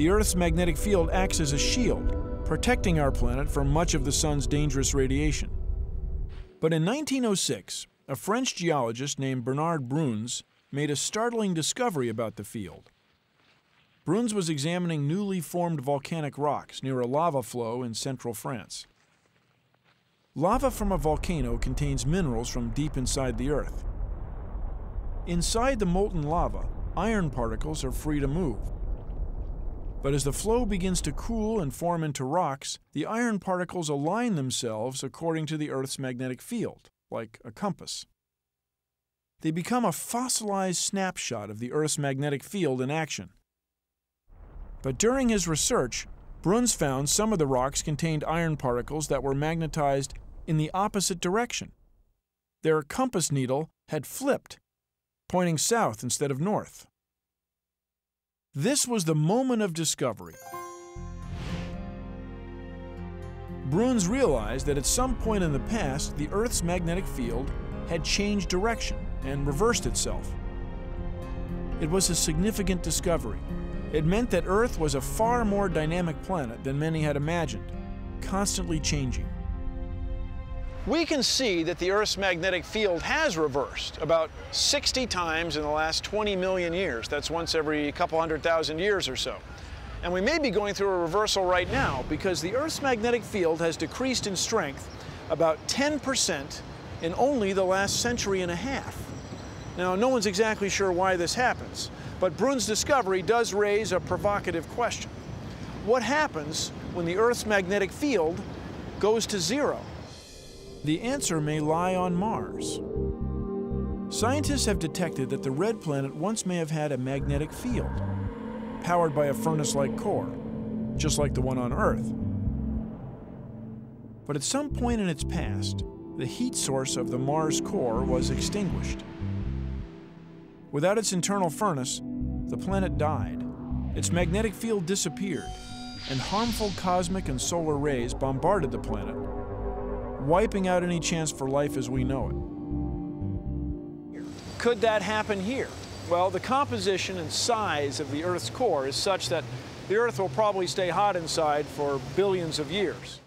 the Earth's magnetic field acts as a shield, protecting our planet from much of the sun's dangerous radiation. But in 1906, a French geologist named Bernard Brunhes made a startling discovery about the field. Brunhes was examining newly formed volcanic rocks near a lava flow in central France. Lava from a volcano contains minerals from deep inside the earth. Inside the molten lava, iron particles are free to move. But as the flow begins to cool and form into rocks, the iron particles align themselves according to the Earth's magnetic field, like a compass. They become a fossilized snapshot of the Earth's magnetic field in action. But during his research, Brunhes found some of the rocks contained iron particles that were magnetized in the opposite direction. Their compass needle had flipped, pointing south instead of north. This was the moment of discovery. Brunhes realized that at some point in the past, the Earth's magnetic field had changed direction and reversed itself. It was a significant discovery. It meant that Earth was a far more dynamic planet than many had imagined, constantly changing. We can see that the Earth's magnetic field has reversed about 60 times in the last 20 million years. That's once every couple hundred thousand years or so. And we may be going through a reversal right now because the Earth's magnetic field has decreased in strength about 10% in only the last century and a half. Now, no one's exactly sure why this happens, but Brunhes' discovery does raise a provocative question. What happens when the Earth's magnetic field goes to zero? The answer may lie on Mars. Scientists have detected that the red planet once may have had a magnetic field, powered by a furnace-like core, just like the one on Earth. But at some point in its past, the heat source of the Mars core was extinguished. Without its internal furnace, the planet died. Its magnetic field disappeared, and harmful cosmic and solar rays bombarded the planet, wiping out any chance for life as we know it. Could that happen here? Well, the composition and size of the Earth's core is such that the Earth will probably stay hot inside for billions of years.